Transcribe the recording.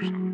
first.